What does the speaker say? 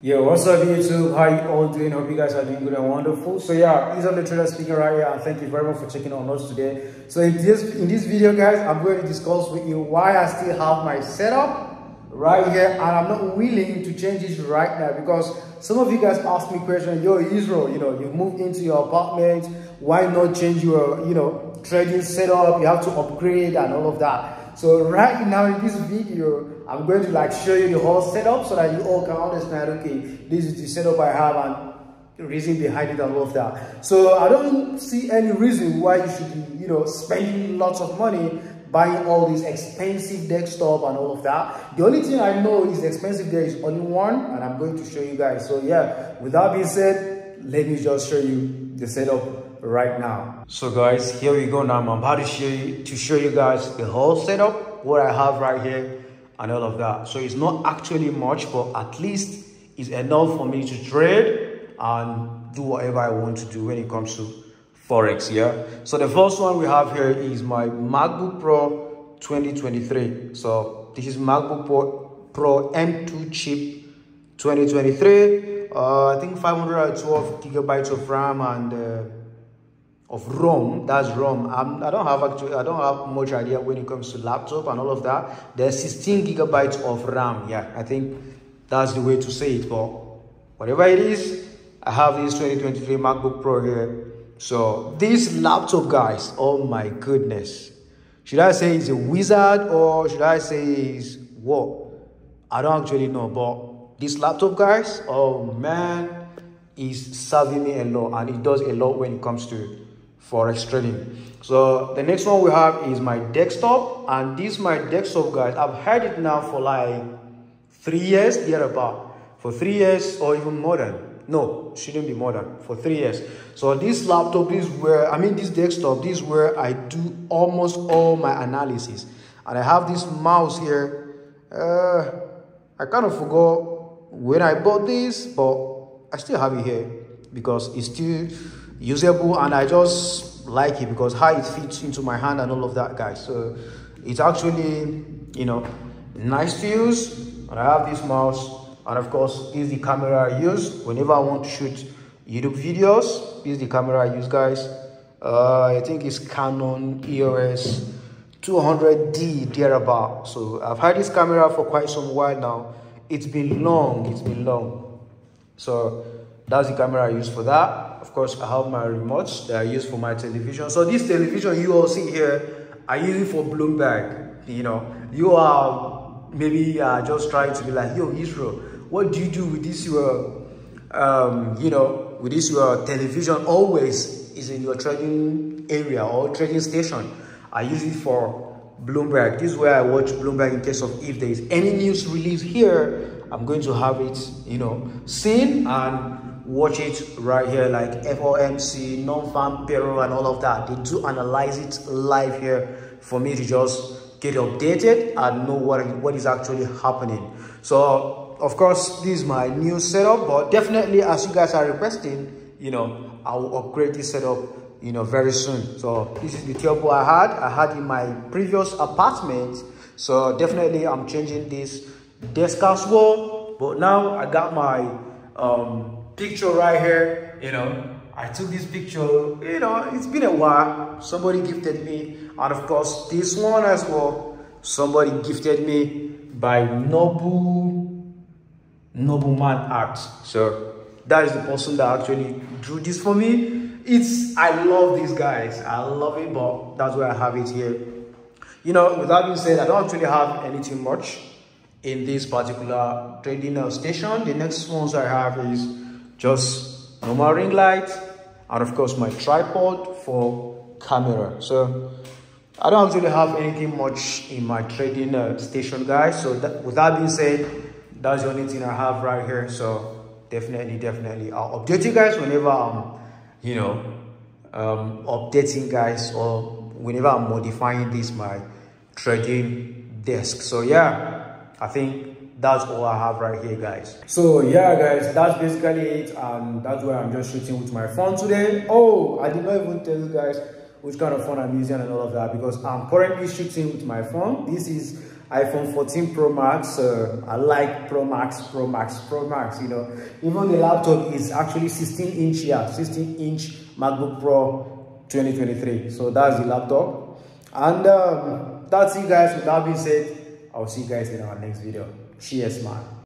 Yo, what's up YouTube? How you all doing? Hope you guys are doing good and wonderful. So yeah, are the trader speaking right here and thank you very much for checking on us today. So in this in this video guys, I'm going to discuss with you why I still have my setup right here and I'm not willing to change it right now because some of you guys ask me questions, yo Israel, you know, you moved into your apartment, why not change your, you know, trading setup, you have to upgrade and all of that. So right now in this video, I'm going to like show you the whole setup so that you all can understand, okay, this is the setup I have and the reason behind it and all of that. So I don't see any reason why you should be, you know, spending lots of money buying all these expensive desktop and all of that. The only thing I know is expensive there is only one and I'm going to show you guys. So yeah, with that being said, let me just show you the setup right now. So guys, here we go now. I'm about to show you to show you guys the whole setup, what I have right here and all of that. So it's not actually much, but at least it's enough for me to trade and do whatever I want to do when it comes to Forex, yeah? So the first one we have here is my MacBook Pro 2023. So this is MacBook Pro, Pro M2 chip 2023. Uh, I think 512 gigabytes of RAM and uh, of ROM. That's ROM. I'm, I don't have actually. I don't have much idea when it comes to laptop and all of that. There's 16 gigabytes of RAM. Yeah, I think that's the way to say it. But whatever it is, I have this 2023 MacBook Pro here. So this laptop, guys. Oh my goodness. Should I say it's a wizard or should I say it's what? I don't actually know. But this laptop, guys. Oh man, is serving me a lot and it does a lot when it comes to forex trading. So the next one we have is my desktop and this my desktop guys i've had it now for like three years there about for three years or even more than no shouldn't be more than for three years. So this laptop is where i mean this desktop this is where i do almost all my analysis. And i have this mouse here. Uh i kind of forgot when i bought this but i still have it here because it's still usable and I just like it because how it fits into my hand and all of that guys. So it's actually you know nice to use. And I have this mouse and of course is the camera I use. Whenever I want to shoot YouTube videos is the camera I use guys. Uh, I think it's Canon EOS 200D thereabout. So I've had this camera for quite some while now it's been long it's been long so that's the camera I use for that of course, I have my remotes that I use for my television. So this television you all see here, I use it for Bloomberg. You know, you are maybe uh, just trying to be like, yo, Israel, what do you do with this your, um, you know, with this your television always is in your trading area or trading station. I use it for Bloomberg. This is where I watch Bloomberg in case of if there is any news release here, I'm going to have it, you know, seen and watch it right here like FOMC, non-farm payroll and all of that. They do analyze it live here for me to just get updated and know what, what is actually happening. So of course, this is my new setup, but definitely as you guys are requesting, you know, I will upgrade this setup, you know, very soon. So this is the table I had. I had in my previous apartment. So definitely I'm changing this desk as well. But now I got my um, picture right here, you know, I took this picture, you know, it's been a while. Somebody gifted me. And of course, this one as well, somebody gifted me by Noble, Noble Man Art. So that is the person that actually drew this for me. It's, I love these guys. I love it, but that's why I have it here. You know, with that being said, I don't actually have anything much in this particular trading station. The next ones I have is just normal ring light and of course my tripod for camera so i don't actually have anything much in my trading uh, station guys so that, with that being said that's the only thing i have right here so definitely definitely i'll update you guys whenever i'm you know um updating guys or whenever i'm modifying this my trading desk so yeah i think that's all I have right here, guys. So yeah, guys, that's basically it. And that's why I'm just shooting with my phone today. Oh, I did not even tell you guys which kind of phone I'm using and all of that because I'm currently shooting with my phone. This is iPhone 14 Pro Max. Uh, I like Pro Max, Pro Max, Pro Max, you know. Even the laptop is actually 16 inch, yeah, 16 inch MacBook Pro 2023. So that's the laptop. And um, that's it guys. With that being said, I'll see you guys in our next video. Cheers, man.